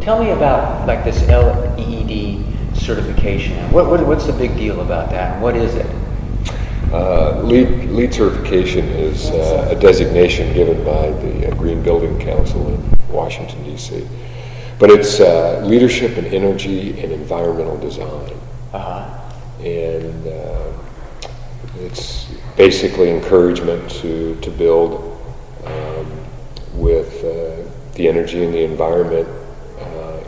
Tell me about like this LEED certification. What, what, what's the big deal about that? What is it? Uh, LEED, LEED certification is uh, a designation given by the uh, Green Building Council in Washington, D.C. But it's uh, leadership in energy and environmental design. Uh-huh. And uh, it's basically encouragement to, to build um, with uh, the energy and the environment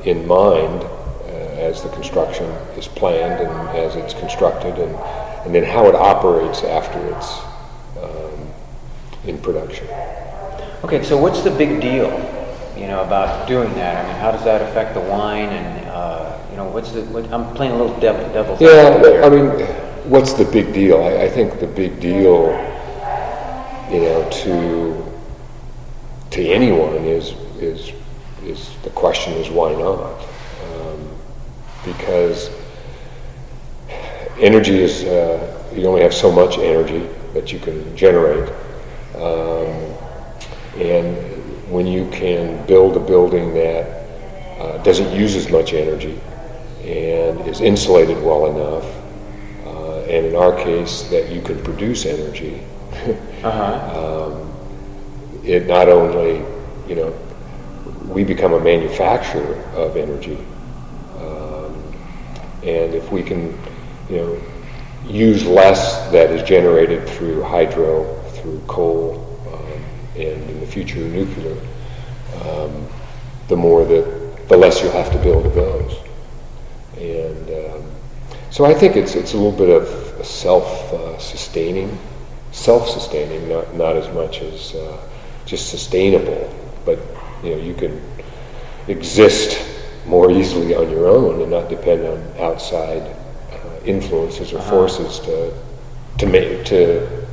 in mind uh, as the construction is planned and as it's constructed and, and then how it operates after it's um, in production. Okay, so what's the big deal, you know, about doing that? I mean, how does that affect the wine and, uh, you know, what's the, what, I'm playing a little devil, devil's Yeah. I mean, what's the big deal? I, I think the big deal, you know, to to anyone is is is the question is why not? Um, because energy is uh, you only have so much energy that you can generate, um, and when you can build a building that uh, doesn't use as much energy and is insulated well enough, uh, and in our case, that you can produce energy. Uh-huh. um, it not only, you know, we become a manufacturer of energy, um, and if we can, you know, use less that is generated through hydro, through coal, um, and in the future nuclear, um, the more that, the less you'll have to build of those. And um, so I think it's it's a little bit of self-sustaining, self-sustaining, not not as much as uh, just sustainable, but you know you can exist more easily on your own and not depend on outside uh, influences or forces to to make to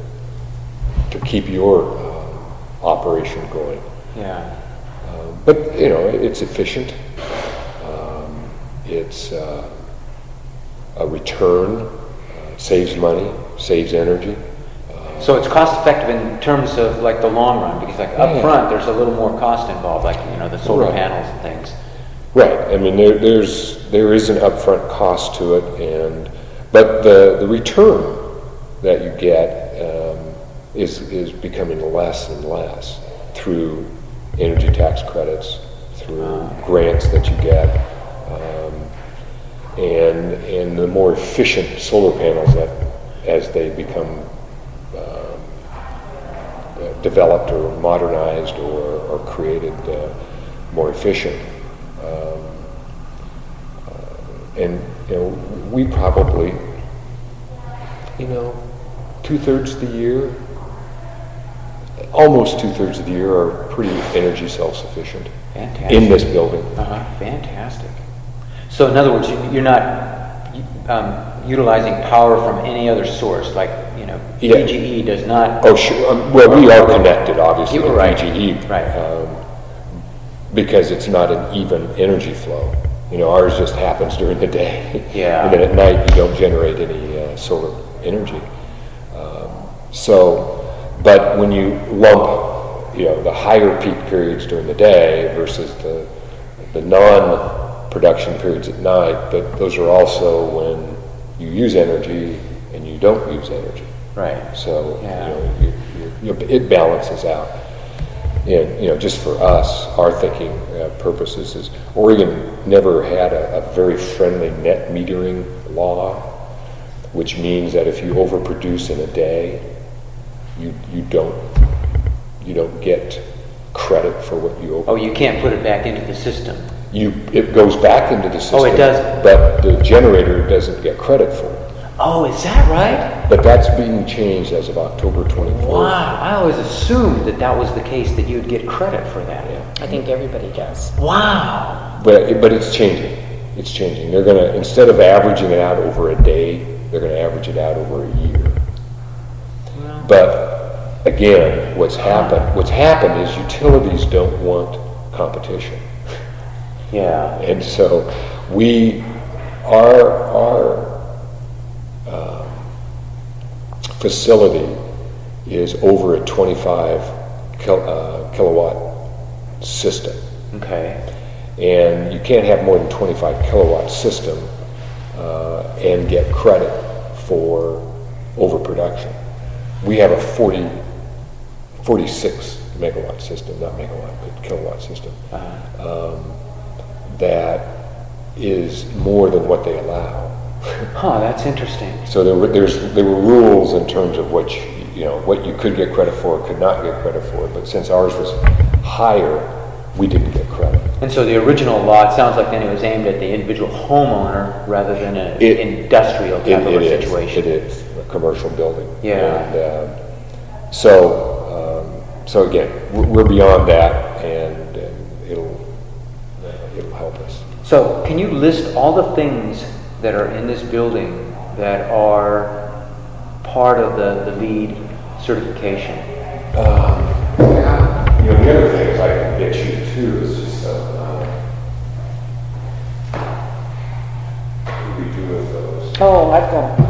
to keep your uh, operation going. Yeah. Um, but you know, it's efficient. Um, it's uh, a return, uh, saves money, saves energy. So it's cost effective in terms of like the long run, because like up Yeah. front, there's a little more cost involved, like, you know, the solar Right. panels and things. Right. I mean, there, there's there is an upfront cost to it, and but the the return that you get um, is is becoming less and less through energy tax credits, through grants that you get, um, and and the more efficient solar panels that as they become developed or modernized or, or created uh, more efficient. Um, uh, and you know, we probably, you know, two thirds of the year, almost two thirds of the year are pretty energy self-sufficient in this building. Uh-huh, fantastic. So in other words, you- you're not um, utilizing power from any other source, like, Yeah. PGE does not, Oh, sure. Um, well, we are connected, obviously, to right. PGE. Right. Um, because it's not an even energy flow. You know, ours just happens during the day. Yeah. and then at night, you don't generate any uh, solar energy. Um, so, but when you lump, you know, the higher peak periods during the day versus the, the non-production periods at night, but those are also when you use energy and you don't use energy. Right. So, Yeah. you know, you, you, it balances out. And, you know, just for us, our thinking uh, purposes is Oregon never had a, a very friendly net metering law, which means that if you overproduce in a day, you, you don't, you don't get credit for what you. Oh, you can't put it back into the system. You, it goes back into the system. Oh, it does? But the generator doesn't get credit for it. Oh, is that right? But that's being changed as of October 24th. Wow, I always assumed that that was the case, that you'd get credit for that. Yeah. I think everybody does. Wow. But, but it's changing. It's changing. They're going to, instead of averaging it out over a day, they're going to average it out over a year. But again, what's happened, what's happened is utilities don't want competition. Yeah. And so we, our, our um, facility is over a 25 kil, uh, kilowatt system. Okay. And you can't have more than 25 kilowatt system uh, and get credit for overproduction. We have a 40, 46 megawatt system, not megawatt, but kilowatt system, um, that is more than what they allow. Huh, that's interesting. So there were, there's, there were rules in terms of what, you you know, what you could get credit for, could not get credit for, but since ours was higher, we didn't get credit. And so the original law, it sounds like then it was aimed at the individual homeowner rather than an It- industrial It of it a is, situation. it is, a commercial building. Yeah. And, uh, so, um, so again, we're we're beyond that, and and it'll, uh, it'll help us. So can you list all the things that are in this building that are part of the, the LEED certification? Yeah. You know, the other things I can get you too is just, uh, what do we do with those? Oh, I've got, We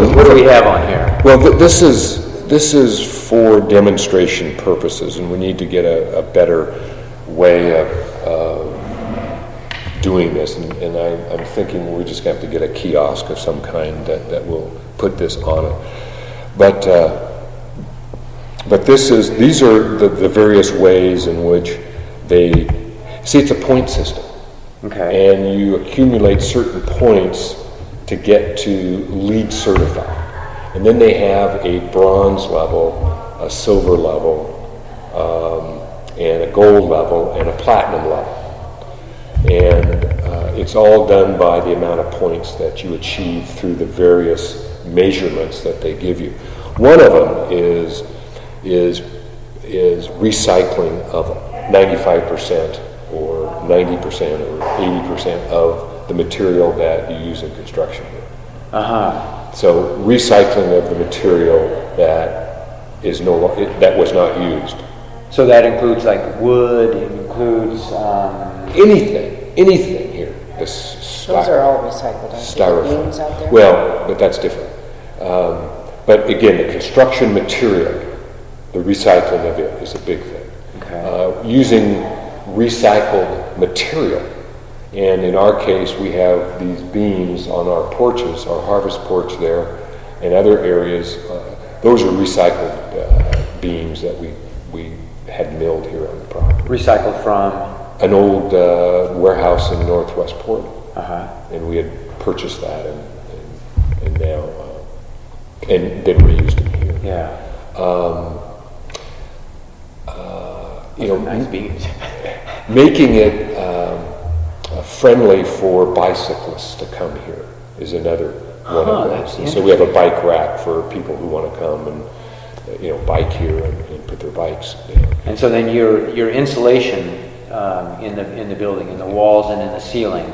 what, what do we have on here? Well, th- this is, this is for demonstration purposes, and we need to get a, a better way of, uh, doing this, and, and I, I'm thinking we're just gonna have to get a kiosk of some kind that, that will put this on it. But, uh, but this is, these are the, the various ways in which they, see, it's a point system. Okay. And you accumulate certain points to get to LEED certified. And then they have a bronze level, a silver level, um, and a gold level, and a platinum level. And uh, it's all done by the amount of points that you achieve through the various measurements that they give you. One of them is, is, is recycling of 95% or 90% or 80% of the material that you use in construction here. Uh-huh. So recycling of the material that is no, lo- that was not used. So that includes like wood, it includes, um, Anything, anything here. This those are all recycled, aren't they? The styrofoam. beams out there? Well, but that's different. Um, but again, the construction material, the recycling of it is a big thing. Okay. Uh, using recycled material, and in our case, we have these beams on our porches, our harvest porch there, and other areas. Uh, those are recycled uh, beams that we we had milled here on the property. recycled from, An old uh, warehouse in Northwest Portland uh-huh. and we had purchased that and, and, and now, uh, and then reused it here. Yeah. You know, Nice beams. making it um, uh, friendly for bicyclists to come here is another one Huh, of those. And so we have a bike rack for people who want to come and, uh, you know, bike here and, and put their bikes down. And so then your, your insulation, um, in the, in the building, in the walls and in the ceiling,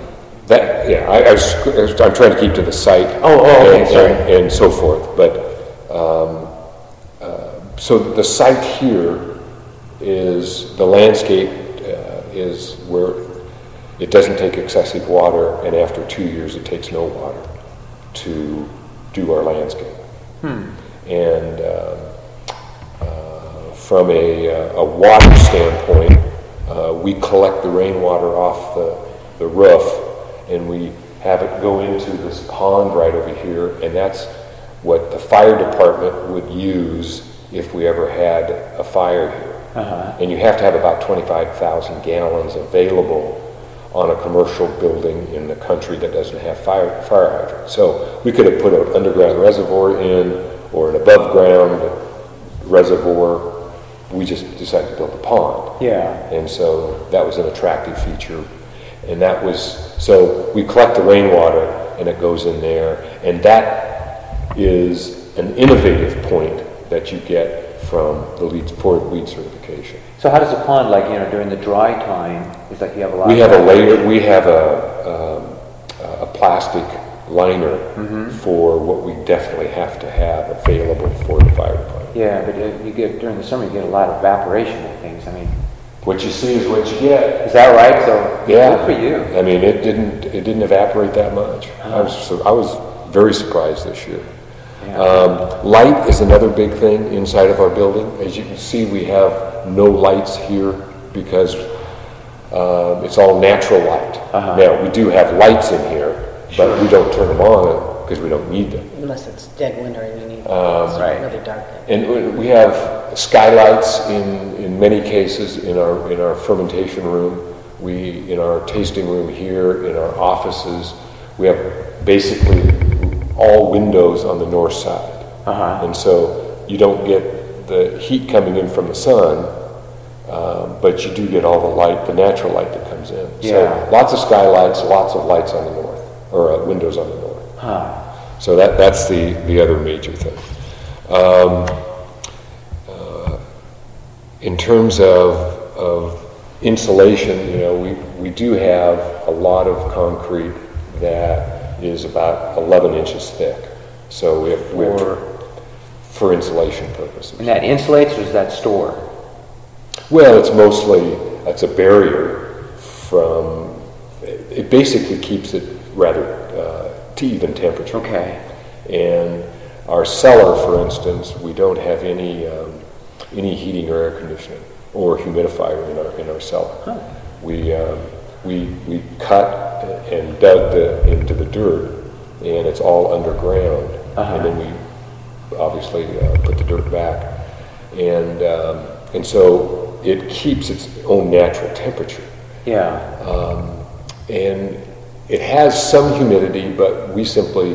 That, yeah, I, I was- I'm trying to keep to the site. Oh, oh, okay, and- sorry. and- And so forth, but, um, uh, so the site here is, the landscape uh, is where it doesn't take excessive water, and after two years, it takes no water to do our landscape. And um, uh, from a, uh, a water standpoint, uh, we collect the rainwater off the, the roof and we have it go into this pond right over here, and that's what the fire department would use if we ever had a fire here. Uh-huh. And you have to have about 25,000 gallons available on a commercial building in the country that doesn't have fire, fire hydrant. So we could have put an underground reservoir in or an above ground reservoir. We just decided to build a pond. yeah. And so that was an attractive feature. And that was, so we collect the rainwater and it goes in there. And that is an innovative point that you get from the LEED, for LEED certification. So how does the pond, like, you know, during the dry time, it's like you have a lot We of... have a layer, we have a, um, a plastic liner for what we definitely have to have available for the fire department. Yeah, but uh, you get, during the summer, you get a lot of evaporation and things, I mean, What you see is what you get. Is that right? So, Yeah. good for you. I mean, it didn't, it didn't evaporate that much. I was, su- I was very surprised this year. Yeah. Um, light is another big thing inside of our building. As you can see, we have no lights here because um, it's all natural light. Uh-huh. Now, we do have lights in here, but we don't turn them on because we don't need them. Unless it's dead winter and you need, it's right. really dark. And we- we have skylights in, in many cases in our, in our fermentation room. We, in our tasting room here, in our offices, we have basically all windows on the north side. Uh-huh. And so you don't get the heat coming in from the sun, um, but you do get all the light, the natural light that comes in. Yeah. So lots of skylights, lots of lights on the north, or uh, windows on the north. Huh. So that, that's the, the other major thing. Um, uh, in terms of, of insulation, you know, we, we do have a lot of concrete that is about 11 inches thick. So we have, we have For- insulation purposes. And that insulates or does that store? Well, it's mostly, it's a barrier from, it basically keeps it rather uh, to even temperature. Okay. And our cellar, for instance, we don't have any, um, any heating or air conditioning or humidifier in our, in our cellar. We, um, we, we cut and dug the, into the dirt and it's all underground. Uh-huh. And then we obviously uh, put the dirt back. And, um, and so it keeps its own natural temperature. Yeah. Um, and it has some humidity, but we simply,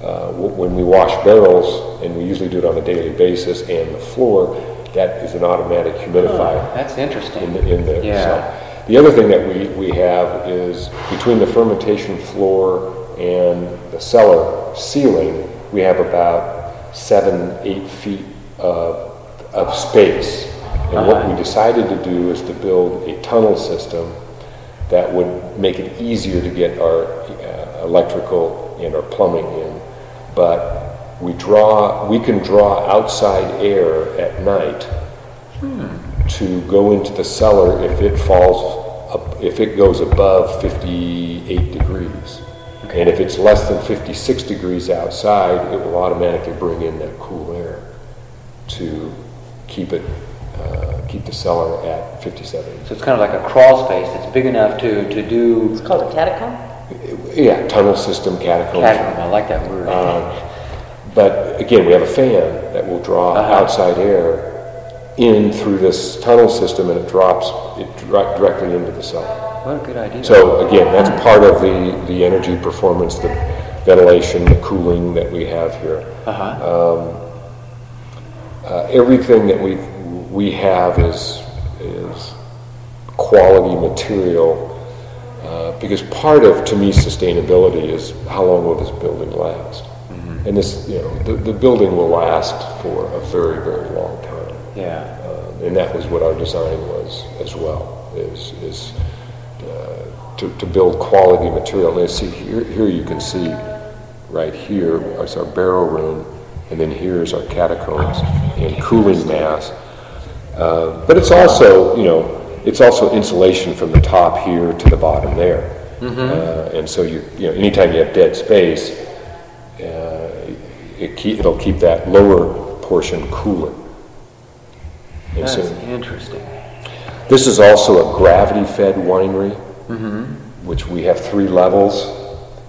uh, w- when we wash barrels, and we usually do it on a daily basis, and the floor, that is an automatic humidifier That's interesting. in the, in the Yeah. cell. The other thing that we, we have is between the fermentation floor and the cellar ceiling, we have about seven, eight feet of, of space. And what we decided to do is to build a tunnel system that would make it easier to get our uh, electrical and our plumbing in. But we draw, we can draw outside air at night to go into the cellar if it falls, up, if it goes above 58 degrees. And if it's less than 56 degrees outside, it will automatically bring in that cool air to keep it, uh, keep the cellar at 57. So it's kind of like a crawl space that's big enough to, to do It's called a catacomb? Yeah, tunnel system, catacombs. catacomb. I like that word. Um, But again, we have a fan that will draw Uh-huh. outside air in through this tunnel system and it drops it dir- directly into the cell. what a good idea. So again, that's part of the, the energy performance, the ventilation, the cooling that we have here. uh-huh. Uh, everything that we, we have is, is quality material, uh, because part of, to me, sustainability is how long will this building last? And this, you know, the, the building will last for a very, very long time. yeah. And that was what our design was as well, is, is uh, to, to build quality material. And see, here, here you can see, right here is our barrel room, and then here's our catacombs and cooling mass. Uh, but it's also, you know, it's also insulation from the top here to the bottom there. Uh, and so you, you know, anytime you have dead space, uh, it keep, it'll keep that lower portion cooler. That's so interesting. this is also a gravity-fed winery, which we have three levels,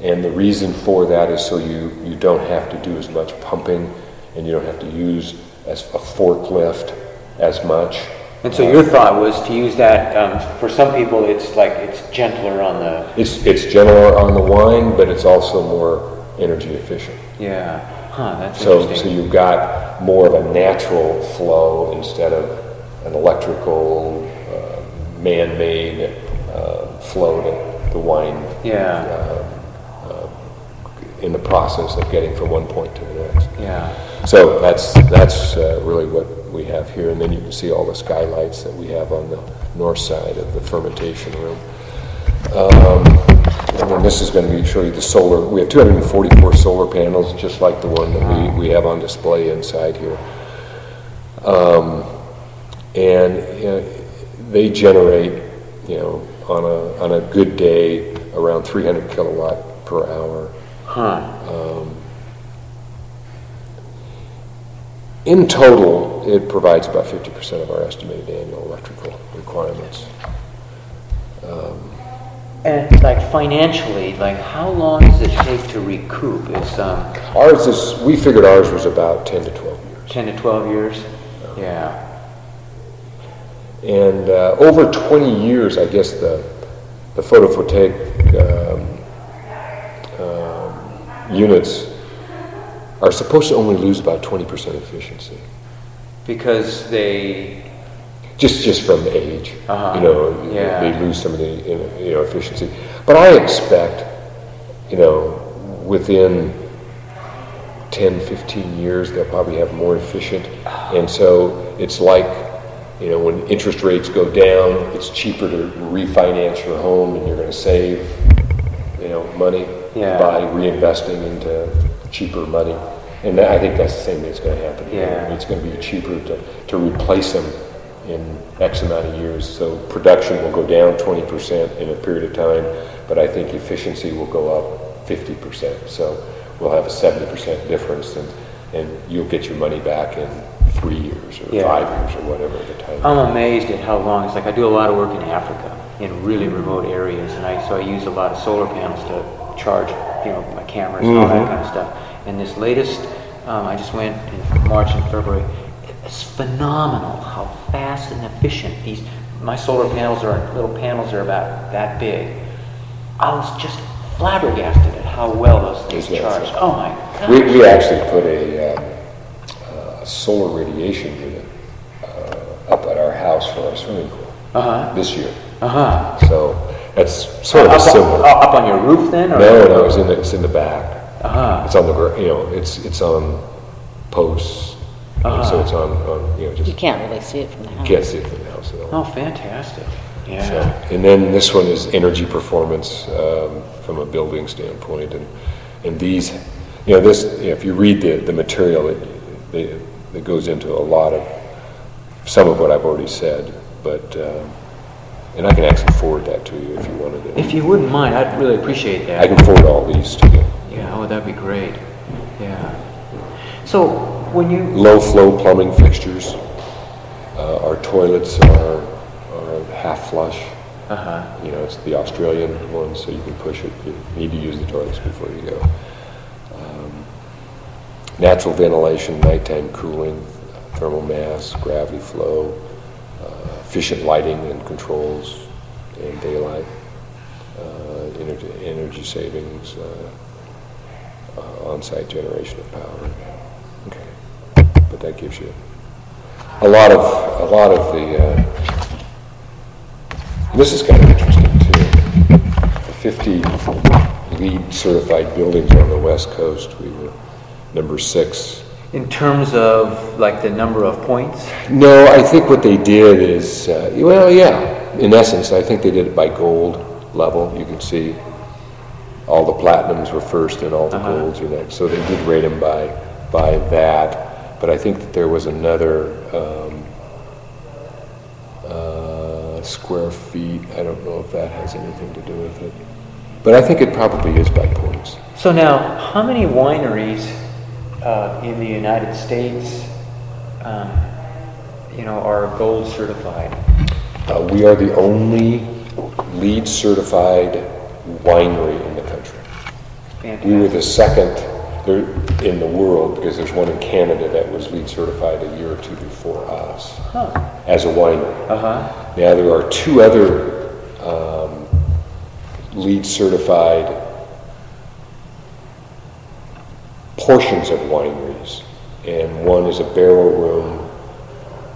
and the reason for that is so you, you don't have to do as much pumping, and you don't have to use as a forklift as much. And so your thought was to use that, um, for some people, it's like, it's gentler on the, It's, it's gentler on the wine, but it's also more energy efficient. yeah. Huh, So, so you've got more of a natural flow instead of an electrical, uh, man-made uh, flow to the wine Yeah, in the process of getting from one point to the next. yeah. So that's, that's uh, really what we have here, and then you can see all the skylights that we have on the north side of the fermentation room. Um, And then this is going to be, show you the solar, we have 244 solar panels, just like the one that we, we have on display inside here. Um, And uh, they generate, you know, on a, on a good day, around 300 kilowatt per hour. Huh. In total, it provides about 50% of our estimated annual electrical requirements. And like financially, like how long does it take to recoup? Is um, Ours is, we figured ours was about 10 to 12 years. 10 to 12 years? Yeah. And uh, over 20 years, I guess the, the photovoltaic um, um, units are supposed to only lose about 20% efficiency. Because they, Just, just from age, Uh-huh. you know, Yeah. they lose some of the, you know, efficiency. But I expect, you know, within 10, 15 years, they'll probably have more efficient. And so it's like, you know, when interest rates go down, it's cheaper to refinance your home and you're going to save, you know, money Yeah. by reinvesting into cheaper money. And I think that's the same thing that's going to happen. here. Yeah. It's going to be cheaper to, to replace them in X amount of years. So production will go down 20% in a period of time, but I think efficiency will go up 50%. So we'll have a 70% difference and, and you'll get your money back in three years or Yeah. five years or whatever the time. I'm amazed at how long, it's like I do a lot of work in Africa, in really remote areas, and I, so I use a lot of solar panels to charge, you know, my cameras and all that Mhm. kind of stuff. And this latest, um, I just went in March and February, it's phenomenal how fast and efficient these, my solar panels are, little panels are about that big. I was just flabbergasted at how well those things Yes, yes. charge. Oh my gosh. We, we actually put a, um, uh, solar radiation unit uh, up at our house for our swimming pool Uh-huh, this year. uh-huh. So that's sort of a Up, similar. up, up on your roof then? or- No, no, it's in the, it's in the back. Uh-huh. It's on the, you know, it's, it's on posts. And So it's on, on, you know, just, You can't really see it from the house. You can't see it from the house at all. Oh, fantastic. So, Yeah. and then this one is energy performance um, from a building standpoint, and and these, you know, this if you read the the material, it, it, it goes into a lot of some of what I've already said, but um, and I can actually forward that to you if you wanted to. If you wouldn't mind, I'd really appreciate that. I can forward all these to you. Yeah, oh, that'd be great. Yeah. So, when you, Low flow plumbing fixtures. Uh, our toilets are, are half flush. uh-huh, You know, it's the Australian one, so you can push it. You need to use the toilets before you go. Um, Natural ventilation, nighttime cooling, thermal mass, gravity flow, uh, efficient lighting and controls, and daylight, uh, energy, energy savings, uh, uh, on-site generation of power. But that gives you a lot of, a lot of the, uh, this is kind of interesting too. The 50 LEED certified buildings on the west coast, we were number six. in terms of like the number of points? No, I think what they did is, uh, well, yeah, in essence, I think they did it by gold level. You can see all the platinums were first and all the Uh-huh. golds are next. So they did rate them by, by that. But I think that there was another um, uh, square feet. I don't know if that has anything to do with it. But I think it probably is by points. So now, how many wineries uh, in the United States, um, you know, are gold certified? Uh, we are the only LEED certified winery in the country. We were the second there in the world because there's one in Canada that was LEED certified a year or two before us Huh. as a winery. Uh-huh. Now there are two other um, LEED certified portions of wineries, and one is a barrel room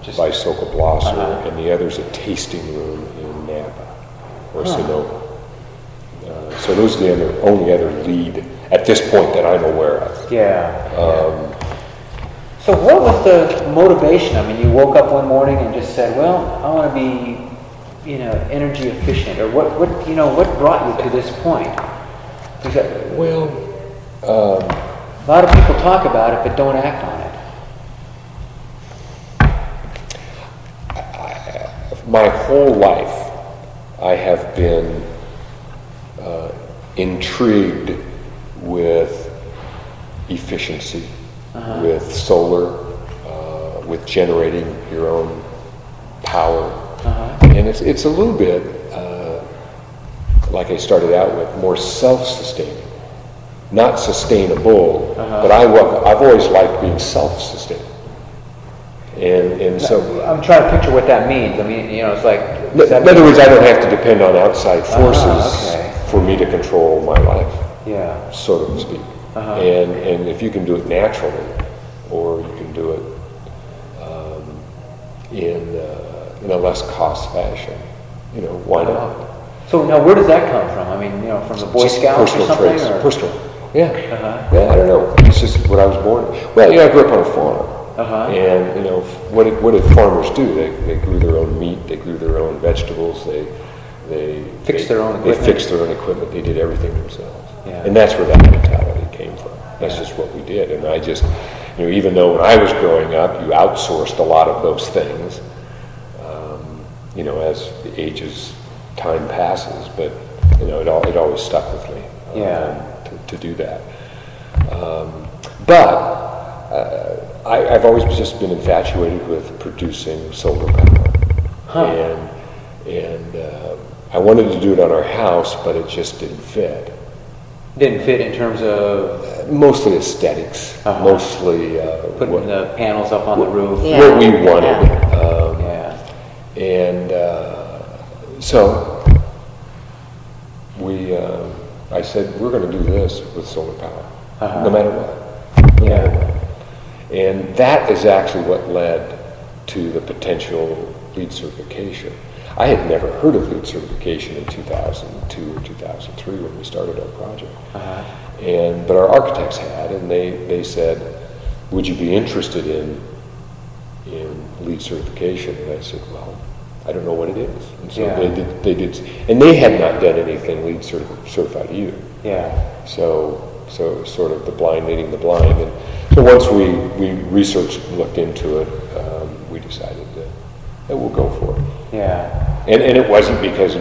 Just- by Sokol Blosser, Uh-huh. and the other is a tasting room in Napa or Huh. Sonoma. Uh, so those are the other, only other LEED at this point that I'm aware of. Yeah. Um, So what was the motivation? I mean, you woke up one morning and just said, well, I want to be, you know, energy efficient, or what, what, you know, what brought you to this point? Because well, um, a lot of people talk about it but don't act on it. my whole life, I have been uh, intrigued with efficiency, with solar, uh, with generating your own power. And it's, it's a little bit, uh, like I started out with, more self-sustaining. Not sustainable, but I, I've always liked being self-sustaining. And, and so, I'm trying to picture what that means. I mean, you know, it's like. in other words, I don't have to depend on outside forces okay. for me to control my life Yeah, so to speak. And, and if you can do it naturally, or you can do it um, in, uh, in a less cost fashion, you know, why not? so now where does that come from? I mean, you know, from the Boy Just Scouts or personal something? traits, or- Personal, yeah. Uh-huh. Yeah, I don't know. It's just what I was born. Well, you know, I grew up on a farm. Uh-huh. And, you know, what did, what did farmers do? They, they grew their own meat, they grew their own vegetables, they, they. Fixed they- their own They fixed their own equipment, they did everything themselves. Yeah. And that's where that mentality came from. That's Yeah. just what we did. And I just, you know, even though when I was growing up, you outsourced a lot of those things, um, you know, as the ages, time passes, but, you know, it all, it always stuck with me. um, Yeah. To, to do that. Um, but uh, I, I've always just been infatuated with producing solar power. Huh. And, and uh, I wanted to do it on our house, but it just didn't fit. Didn't fit in terms of Mostly aesthetics, Uh-huh. mostly uh, putting what, the panels up on the roof? Yeah. what we wanted. Yeah. Um, Yeah. And uh, so we, uh, I said, we're going to do this with solar power, Uh-huh. no matter what. Yeah. And that is actually what led to the potential LEED certification. I had never heard of LEED certification in 2002 or 2003 when we started our project. Uh-huh. And, but our architects had, and they, they said, would you be interested in, in LEED certification? And I said, well, I don't know what it is. And so Yeah. they did, they did, and they had not done anything certi- certified either. Yeah. So, so it was sort of the blind leading the blind. And so once we, we researched and looked into it, um, we decided that, that we'll go for it. Yeah. And, and it wasn't because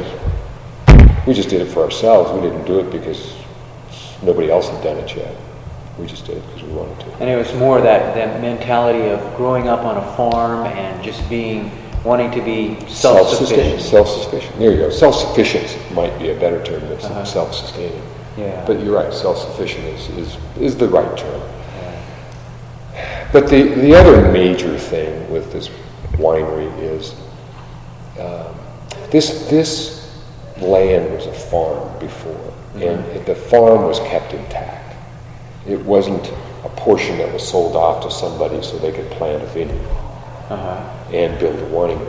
we just did it for ourselves. We didn't do it because nobody else had done it yet. We just did it because we wanted to. And it was more that, that mentality of growing up on a farm and just being, wanting to be self-sufficient. Self-sufficient. There you go. Self-sufficient might be a better term than Uh-huh. self-sustaining. Yeah. But you're right. Self-sufficient is, is, is the right term. Yeah. But the, the other major thing with this winery is um, this, this land was a farm before, and it- the farm was kept intact. It wasn't a portion that was sold off to somebody so they could plant a vineyard Uh-huh. and build a winery.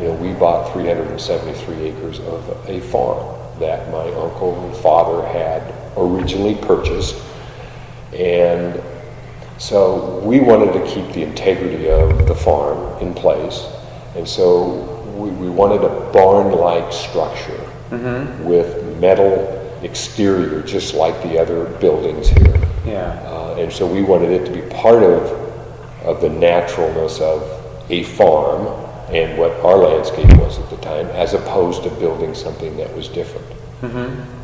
You know, we bought 373 acres of a farm that my uncle and father had originally purchased. And so we wanted to keep the integrity of the farm in place. And so we, we wanted a barn-like structure with metal exterior, just like the other buildings here. Yeah. Uh, and so we wanted it to be part of, of the naturalness of a farm and what our landscape was at the time, as opposed to building something that was different.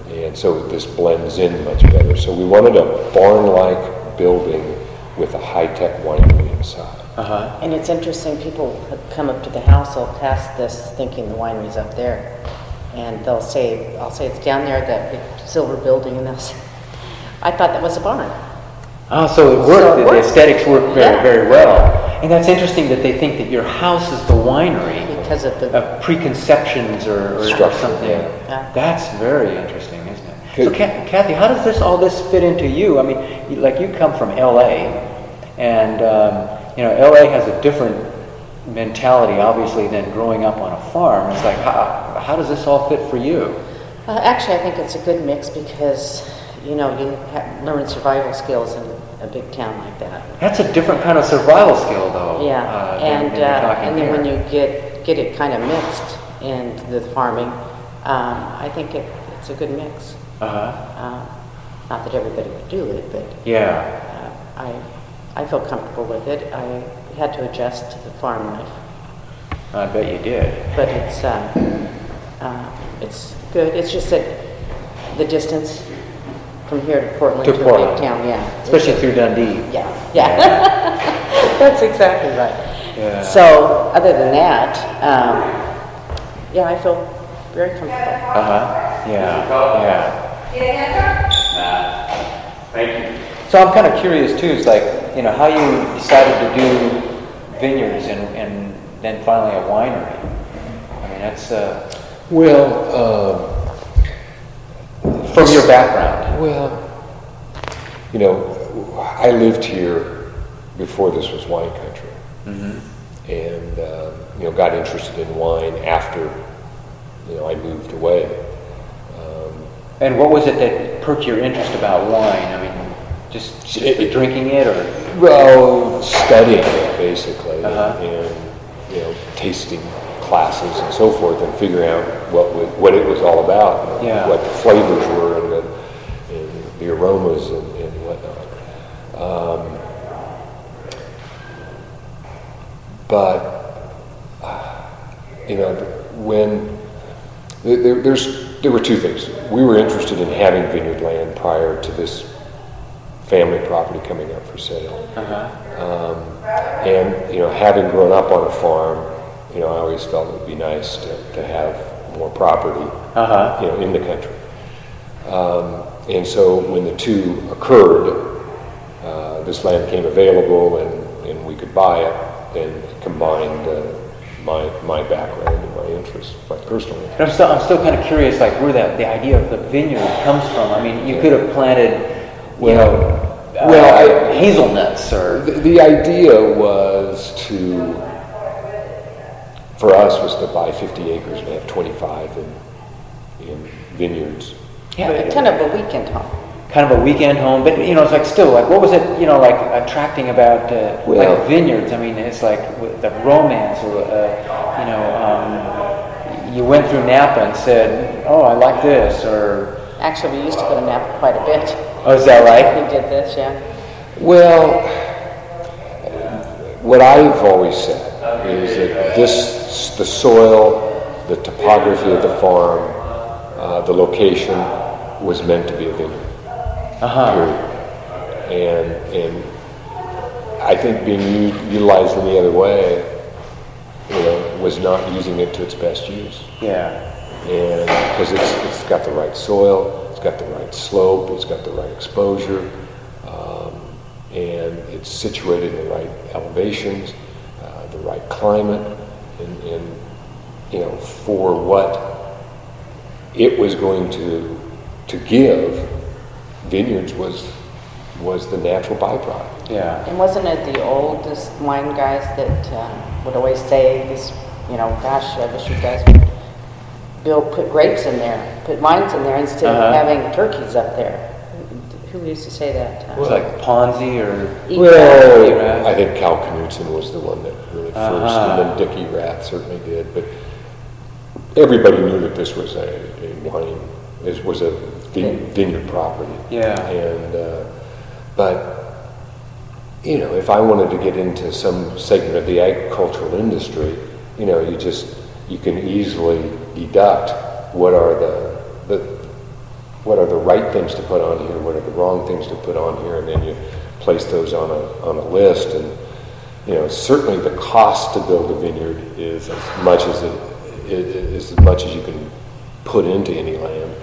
And so this blends in much better. So we wanted a barn-like building with a high-tech winery inside. Uh-huh. And it's interesting, people come up to the house, they'll pass this thinking the winery's up there. And they'll say, I'll say it's down there, that big silver building, and they'll say, I thought that was a barn. Oh, so it So worked. it the worked. aesthetics work very, Yeah. very well. And that's interesting that they think that your house is the winery. Because of the- of preconceptions or, or something. yeah. Yeah. That's very interesting, isn't it? So, Good. Ca- Cathy, how does this all this fit into you? I mean, like you come from L.A. and um, you know L.A. has a different mentality, obviously, than growing up on a farm. It's like how, how does this all fit for you? Uh, actually, I think it's a good mix because, you know, you learn survival skills in a big town like that. That's a different kind of survival skill, though. Yeah, uh, than- and, than uh, and then when you get, get it kind of mixed in the farming, um, I think it, it's a good mix. Uh-huh. Uh, Not that everybody would do it, but Yeah. uh, I, I feel comfortable with it. I had to adjust to the farm life. I bet you did. but it's, um, uh, it's good. It's just that the distance from here to Portland To to a Portland. big town, yeah. Especially through Dundee. Yeah, yeah. That's exactly right. Yeah. So, other than that, um, yeah, I feel very comfortable. Uh-huh, yeah, yeah. Thank you. So I'm kind of curious too, is like, you know, how you decided to do vineyards and, and then finally a winery. I mean, that's, uh, Well, from your background. well, you know, I lived here before this was wine country. And, uh, you know, got interested in wine after, you know, I moved away. Um, And what was it that perked your interest about wine? I mean, just, just the drinking it or? Well, studying it basically, Uh-huh. and you know, tasting classes and so forth, and figuring out what what it was all about, and Yeah. what the flavors were, and the, and the aromas and, and whatnot. Um, but uh, you know, when there- there's there were two things. We were interested in having vineyard land prior to this family property coming up for sale. Uh-huh. And, you know, having grown up on a farm, you know, I always felt it would be nice to, to have more property, Uh-huh. you know, in the country. Um, and so when the two occurred, uh, this land came available and, and we could buy it, and combined uh, my, my background and my interests, my personal interests. I'm still, I'm still kind of curious, like, where that, the idea of the vineyard comes from. I mean, you could have planted, you Well- uh, well, I- hazelnuts or, The, the idea was to, for us, was to buy 50 acres and have 25 in, in vineyards. Yeah, but kind of a weekend home. kind of a weekend home, but you know, it's like still like what was it, you know, like attracting about uh, Well- like vineyards? I mean, it's like the romance, or uh, you know, um, you went through Napa and said, "Oh, I like this," or Actually, we used to go to Napa quite a bit. "Oh, is that right?" We did this, yeah. Well, what I've always said is that this, the soil, the topography of the farm, uh, the location was meant to be a vineyard. Uh huh. period. And, and I think being u- utilized any other way, you know, was not using it to its best use. Yeah. And because it's, it's got the right soil, it's got the right slope, it's got the right exposure, um, and it's situated in the right elevations, uh, the right climate, and, and, you know, for what it was going to, to give, vineyards was, was the natural byproduct. Yeah. And wasn't it the oldest wine guys that uh, would always say this, you know, gosh, I wish you guys would build, put grapes in there, put wines in there instead Uh-huh. of having turkeys up there? Who used to say that? It was like Ponzi or Eat Well, I think Cal Knudsen was the one that really first, Uh-huh. and then Dick Erath certainly did. But everybody knew that this was a, a wine, this was a vine- vineyard property. Yeah. And uh, but you know, if I wanted to get into some segment of the agricultural industry, you know, you just you can easily deduct what are the the what are the right things to put on here, what are the wrong things to put on here, and then you place those on a on a list. And you know, certainly the cost to build a vineyard is as much as it is as much as you can put into any land.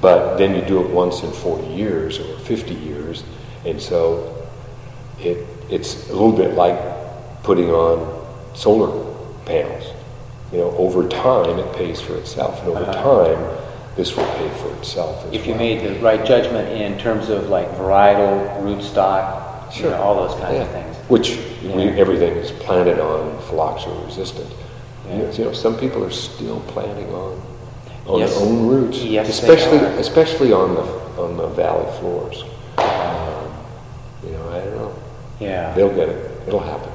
But then you do it once in 40 years or 50 years, and so it it's a little bit like putting on solar panels. You know, over time it pays for itself, and over time this will pay for itself. As if you made the right judgment in terms of like varietal, rootstock, you Sure. know, all those kinds Yeah. of things. Which we, everything is planted on phylloxera resistant. Yeah. You, know, you know, some people are still planting on on Yes. their own roots, Yes, especially especially on the on the valley floors. Um, you know, I don't know. Yeah. They'll get it. It'll happen.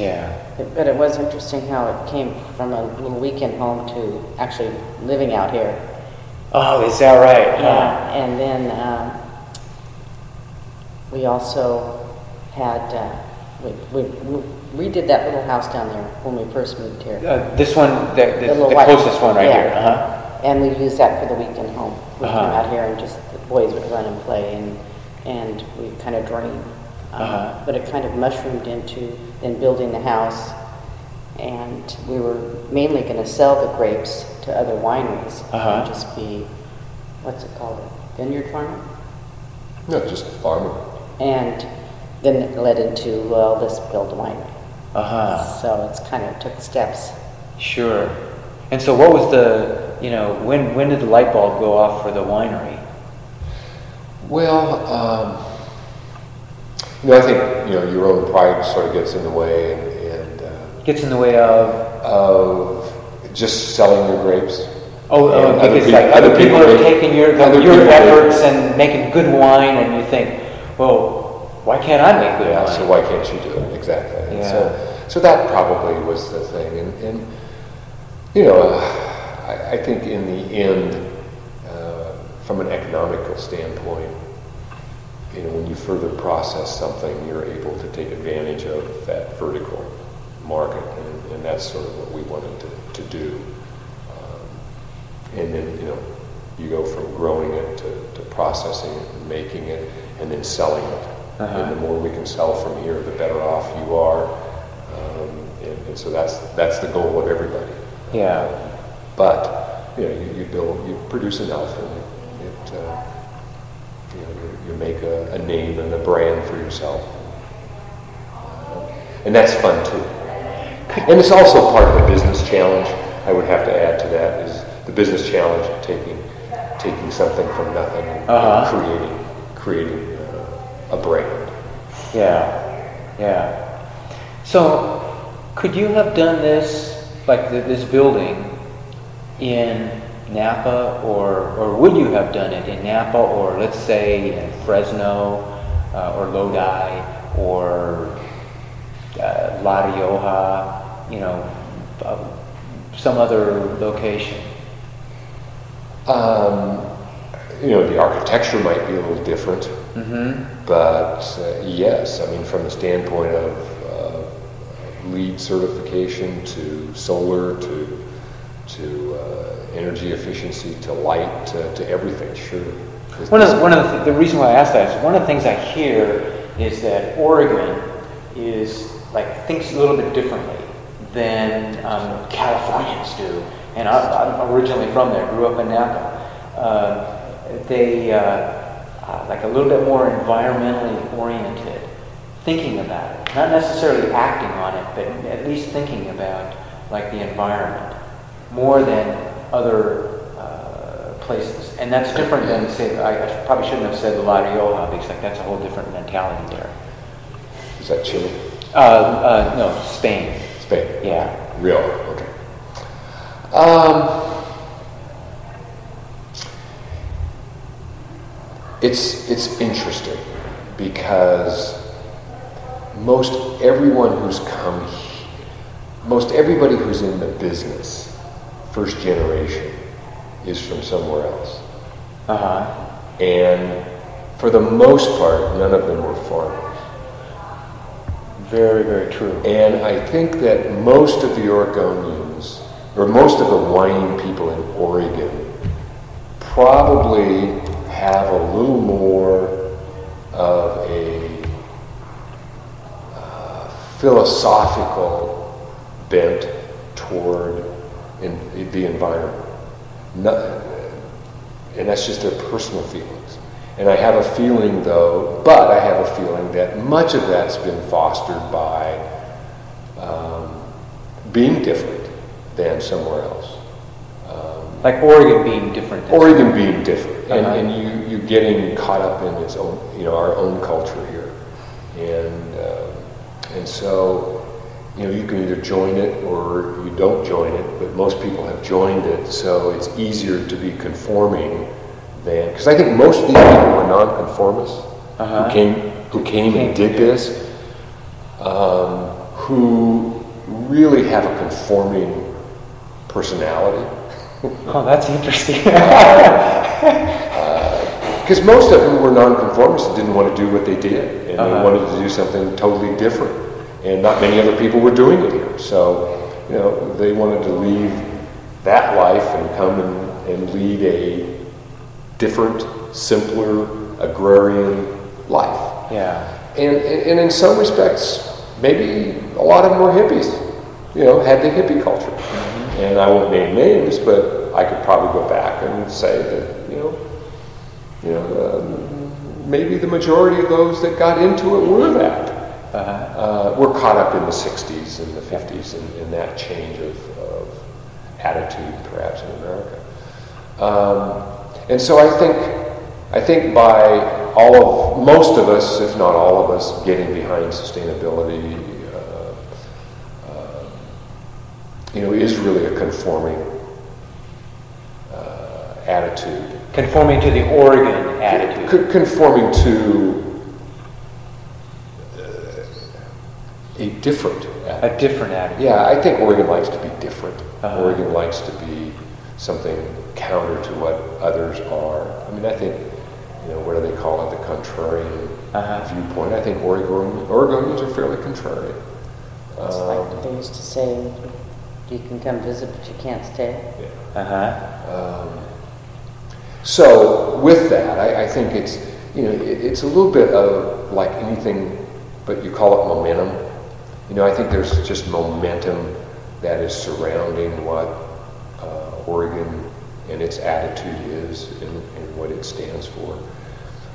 Yeah. But it was interesting how it came from a little weekend home to actually living out here. Oh, is that right? Yeah, and then um, we also had uh, We, we we redid that little house down there when we first moved here. Uh, this one, the, the, The the closest one right yeah. here. Uh-huh. And we used that for the weekend home. Come Uh-huh. out here and just, the boys would run and play and, and we'd kind of dream. Um, Uh-huh. But it kind of mushroomed into, then building the house. And we were mainly going to sell the grapes to other wineries. Uh-huh. And just be, what's it called, vineyard farming? No, just farming. And then it led into, well, let's build a winery. Uh-huh. So it's kind of took steps. Sure. And so what was the, you know, when, when did the light bulb go off for the winery? Well, um, you know, I think, you know, your own pride sort of gets in the way and, and uh, Gets in the way of, of just selling your grapes. oh, oh because like other people are make- taking your, your people make- efforts and making good wine and you think, well, why can't I make good Yeah, wine? so why can't you do it? Exactly. And Yeah. So, so that probably was the thing. And, and you know, uh, I, I think in the end, uh, from an economical standpoint, you know, when you further process something, you're able to take advantage of that vertical market, and, and that's sort of what we wanted to, to do. Um, and then, you know, you go from growing it to, to processing it and making it and then selling it. Uh-huh. And the more we can sell from here, the better off you are. Um, and, and so that's, that's the goal of everybody. Yeah. But, you know, you, you build, you produce enough and it, it uh, you know, you, you make a, a name and a brand for yourself. And that's fun too. And it's also part of the business challenge. I would have to add to that is the business challenge of taking, taking something from nothing and Uh-huh. creating, creating uh, a brand. Yeah, yeah. So, could you have done this, like th- this building, in Napa, or or would you have done it in Napa, or let's say in Fresno, uh, or Lodi, or uh, La Rioja, you know, uh, some other location? Um, you know, the architecture might be a little different. Mm-hmm. But uh, yes, I mean, from the standpoint of uh, LEED certification to solar to to uh, energy efficiency to light to, to everything, sure. One of the, one of the, the reason why I ask that is one of the things I hear is that Oregon is like thinks a little bit differently than um, Californians do. And I, I'm originally from there, grew up in Napa. Uh, they uh, like a little bit more environmentally oriented, thinking about it, not necessarily acting on it, but at least thinking about like the environment more than other uh, places. And that's different than, say, I, I probably shouldn't have said La Rioja because like, that's a whole different mentality there. Is that Chile? Uh, uh, no, Spain. Spain? Yeah. Real? Okay. Um, it's it's interesting because most everyone who's come, most everybody who's in the business, first generation, is from somewhere else, Uh huh. and for the most part, none of them were farmers. Very, very true. And I think that most of the Oregonians, or most of the wine people in Oregon, probably have a little more of a uh, philosophical bent toward in, the environment. And that's just their personal feelings. And I have a feeling, though, but I have a feeling that much of that's been fostered by um, being different than somewhere else. Um, Like Oregon being different. Oregon being different, and, Uh-huh. and you, you getting caught up in its own, you know, our own culture here. And, uh, and so, you know, you can either join it or you don't join it, but most people have joined it, so it's easier to be conforming than, because I think most of these people were nonconformists Uh-huh. who came, who came and did this, um, who really have a conforming personality. Oh, that's interesting. Because most of them were nonconformists and didn't want to do what they did, and Uh-huh. they wanted to do something totally different. And not many other people were doing it here. So, you know, they wanted to leave that life and come and, and lead a different, simpler, agrarian life. Yeah. And, and, and in some respects, maybe a lot of them were hippies, you know, had the hippie culture. Mm-hmm. And I won't name names, but I could probably go back and say that, you know, you know, um, maybe the majority of those that got into it were that. Uh-huh. Uh, were caught up in the 60s and the 50s and, and that change of, of, attitude, perhaps, in America. Um, and so I think, I think by all of, most of us, if not all of us, getting behind sustainability, uh, uh, you know, is really a conforming uh, attitude. Conforming to the Oregon attitude. C- conforming to uh, a different attitude. A different attitude. Yeah, I think Oregon likes to be different. Uh-huh. Oregon likes to be something counter to what others are. I mean, I think, you know, what do they call it, the contrarian uh-huh. viewpoint. I think Oregon, Oregonians are fairly contrarian. It's um, like they used to say, you can come visit, but you can't stay. Yeah. Uh-huh. Um, so with that, I, I, think it's, you know, it, it's a little bit of like anything, but you call it momentum. You know, I think there's just momentum that is surrounding what uh, Oregon and its attitude is and, and, what it stands for.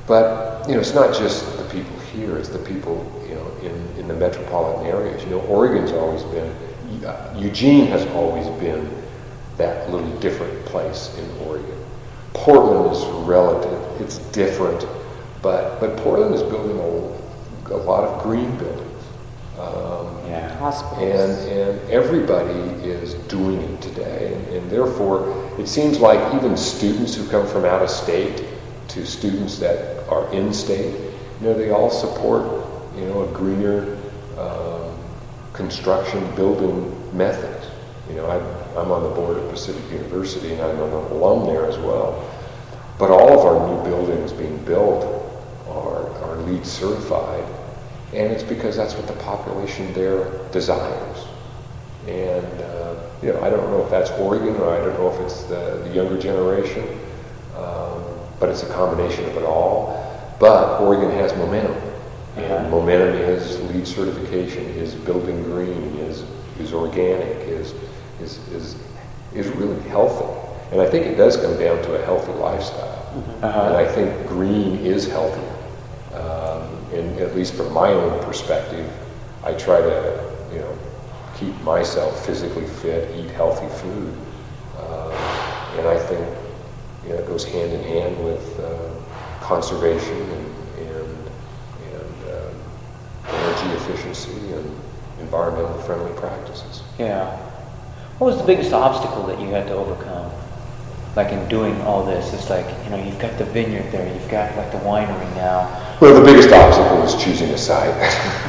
But, you know, it's not just the people here, it's the people, you know, in, in the metropolitan areas. You know, Oregon's always been, uh, Eugene has always been that little different place in Oregon. Portland is relative, it's different, but, but Portland is building a, a lot of green buildings. Um, yeah. Hospitals. And, and everybody is doing it today. And, and, therefore, it seems like even students who come from out of state to students that are in state, you know, they all support, you know, a greener um, construction building methods. You know, I, I'm on the board of Pacific University and I'm an alum there as well. But all of our new buildings being built are, are LEED certified and it's because that's what the population there desires. And, uh, you know, I don't know if that's Oregon or I don't know if it's the, the younger generation, um, but it's a combination of it all. But Oregon has momentum. And momentum is LEED certification, is building green, is, is organic, is, is, is, is really healthy. And I think it does come down to a healthy lifestyle. Uh-huh. And I think green is healthier. Um, and at least from my own perspective, I try to, you know, keep myself physically fit, eat healthy food, uh, and I think you know, it goes hand in hand with uh, conservation and, and, and uh, energy efficiency and environmental friendly practices. Yeah. What was the biggest obstacle that you had to overcome? Like in doing all this, it's like, you know, you've got the vineyard there, you've got like the winery now. Well, the biggest obstacle is choosing a site.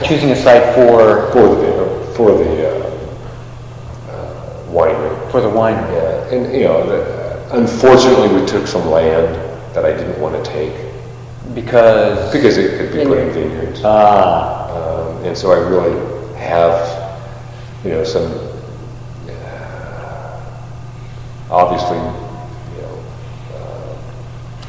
choosing a site for? For the, for the uh, uh, winery. For the winery. Yeah, and you know, the, unfortunately we took some land that I didn't want to take. Because? Because it could be put in vineyards. Ah. Um, and so I really have, you know, some, uh, obviously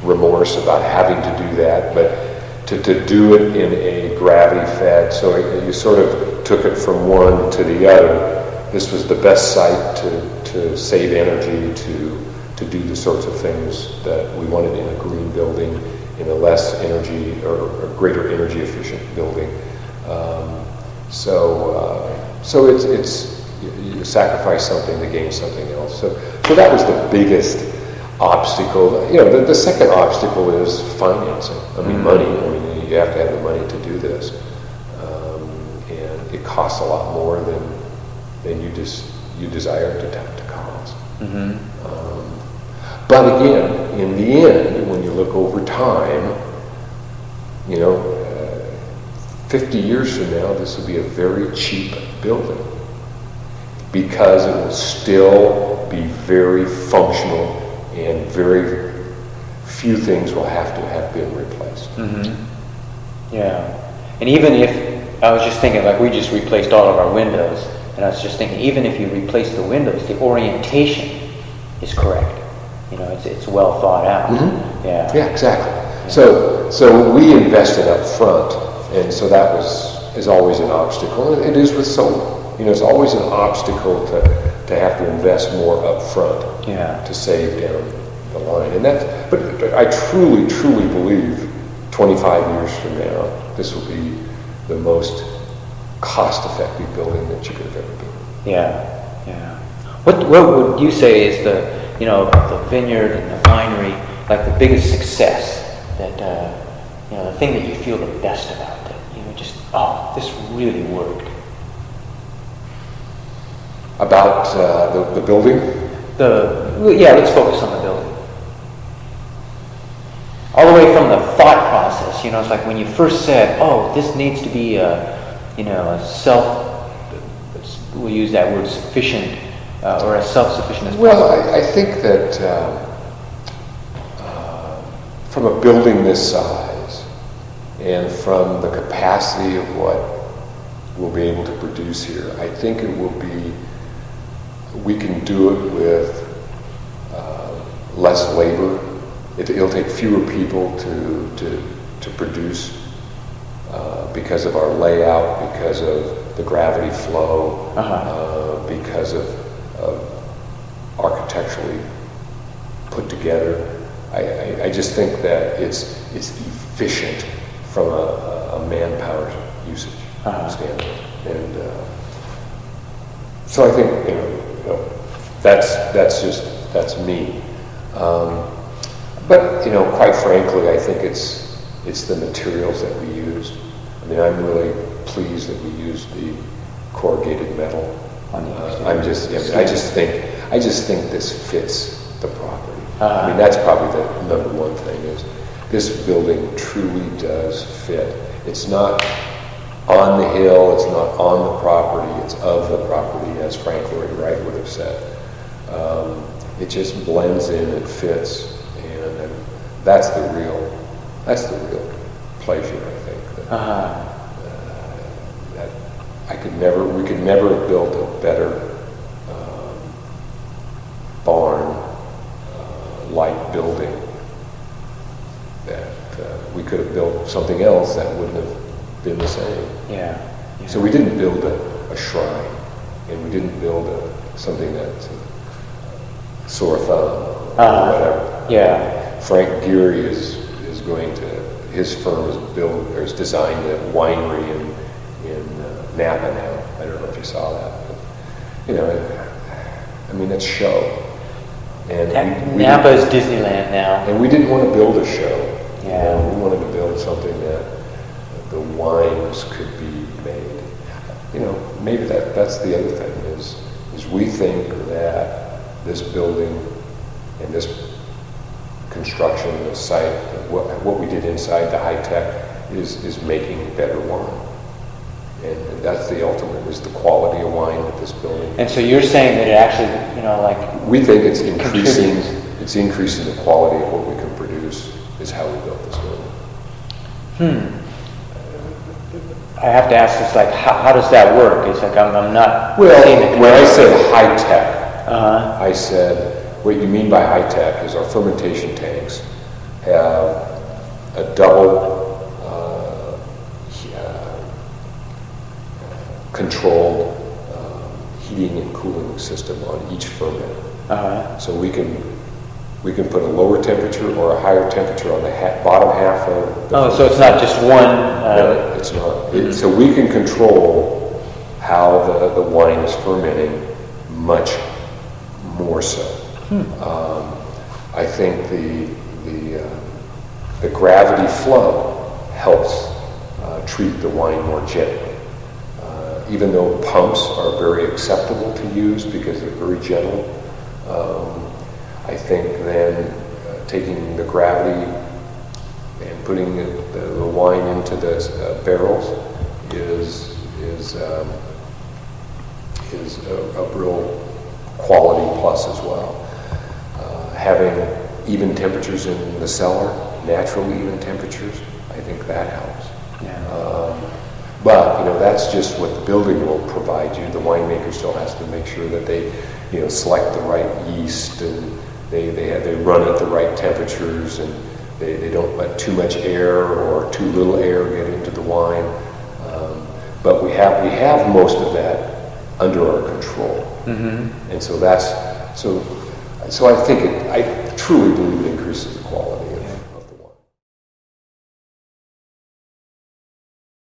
remorse about having to do that, but to, to do it in a gravity fed, so you sort of took it from one to the other. This was the best site to, to save energy, to, to do the sorts of things that we wanted in a green building, in a less energy or, or greater energy efficient building. Um, so, uh, so it's, it's you sacrifice something to gain something else. So, so that was the biggest obstacle. You know, the, the second obstacle is financing. I mean, mm-hmm. money. I mean, you have to have the money to do this, um, and it costs a lot more than than you just you desire to to cost. Mm-hmm. Um, but again, in the end, when you look over time, you know, uh, 50 years from now, this will be a very cheap building because it will still be very functional and very few things will have to have been replaced. Mm-hmm. Yeah, and even if I was just thinking, like, we just replaced all of our windows, and I was just thinking, even if you replace the windows, the orientation is correct. You know, it's, it's well thought out. Yeah. Yeah, exactly. So, so we invested up front, and so that was, is always an obstacle. It is with solar. You know, it's always an obstacle to, to have to invest more up front Yeah. to save down the line. And that, but I truly, truly believe 25 years from now, this will be the most cost-effective building that you could have ever built. Yeah, yeah. What, what would you say is the, you know, the vineyard and the winery, like the biggest success that, uh, you know, the thing that you feel the best about that, you know, just, oh, this really worked. About uh, the, the building, The, yeah, let's focus on the building. All the way from the thought process, you know, it's like when you first said, oh, this needs to be a, you know, a self, we'll use that word sufficient, uh, or as self-sufficient as possible. Well, I, I think that um, uh, from a building this size and from the capacity of what we'll be able to produce here, I think it will be, we can do it with uh, less labor. It, it'll take fewer people to, to, to produce uh, because of our layout, because of the gravity flow, Uh-huh. uh, because of, of architecturally put together. I, I, I just think that it's, it's efficient from a, a manpower usage Uh-huh. standpoint. And uh, so I think, you know, that's, that's just, that's me. Um, but, you know, quite frankly, I think it's, it's the materials that we used. I mean, I'm really pleased that we used the corrugated metal. Uh. I'm just, I, I just think, I just think this fits the property. I Uh-huh. mean, that's probably the number one thing is, this building truly does fit. It's not on the hill, it's not on the property, it's of the property, as Frank Lloyd Wright would have said. Um, it just blends in, it fits, and, and that's the real, that's the real pleasure, I think. That, Uh-huh. that I could never, we could never have built a better um, barn, uh, like building. That uh, we could have built something else that wouldn't have been the same. Yeah. yeah. So we didn't build a, a shrine, and we didn't build a, something that sore thumb Uh-huh. whatever. Yeah. Frank Gehry is, is going to, his firm has built, or has designed a winery in, in uh, Napa now. I don't know if you saw that. But, you know, I mean, that's show. And That- we- we- Napa is Disneyland now. And we didn't want to build a show. You Yeah. know, We wanted to build something that the wines could be made. You know, maybe that, that's the other thing is, is we think that this building and this construction, the site, what, what we did inside the high tech is, is making better wine. And that's the ultimate, is the quality of wine that this building. And so you're saying that it actually, you know, like, We think it's increasing, Contributes. it's increasing the quality of what we can produce is how we built this building. hmm. I have to ask this, like, how, how does that work? It's like, I'm, I'm not Well, when I said high tech, Uh-huh. I said, what you mean by high tech is our fermentation tanks have a double uh, uh, controlled um, heating and cooling system on each ferment. Uh-huh. So we can, we can put a lower temperature or a higher temperature on the ha- bottom half of the Oh, so it's not just one, no, uh, it's not. It- So we can control how the, the wine is fermenting much more so. Um, I think the, the, uh, the gravity flow helps uh, treat the wine more gently. Uh, even though pumps are very acceptable to use because they're very gentle, um, I think then uh, taking the gravity and putting the, the, the wine into the uh, barrels is is um, is a, a real quality plus as well. Uh, having even temperatures in the cellar, natural even temperatures, I think that helps. yeah. Um, But, you know, that's just what the building will provide you. The winemaker still has to make sure that they, you know, select the right yeast and they, they, have- they run at the right temperatures and they, they don't let too much air or too little air get into the wine. Um, But we have, we have most of that under our control. Mm-hmm. And so that's, so, so I think it, I truly believe it increases the quality.